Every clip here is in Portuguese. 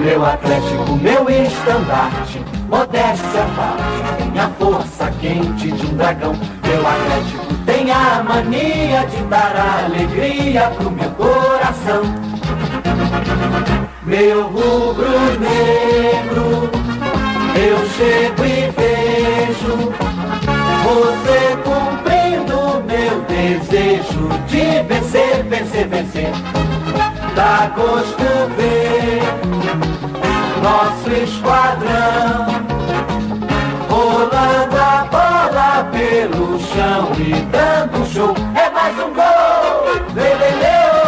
Meu Atlético, meu estandarte, modéstia parte, tem a força quente de um dragão. Meu Atlético tem a mania de dar alegria pro meu coração. Meu rubro negro, eu chego e vejo você cumprindo meu desejo de vencer, vencer, vencer. Dá gosto ver nosso esquadrão rolando a bola pelo chão e dando show. É mais um gol! Leleleu,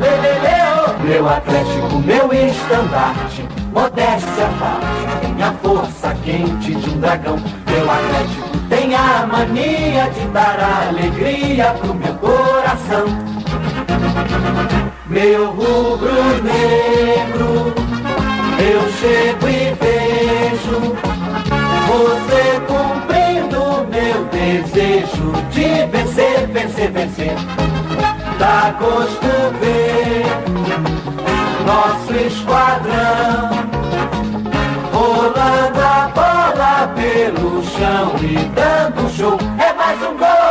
leleleu. Meu Atlético, meu estandarte, modéstia à tem a força quente de um dragão. Meu Atlético tem a mania de dar alegria pro meu coração. Meu rubro negro, você cumprindo meu desejo de vencer, vencer, vencer. Dá gosto ver nosso esquadrão rolando a bola pelo chão e dando show. É mais um gol!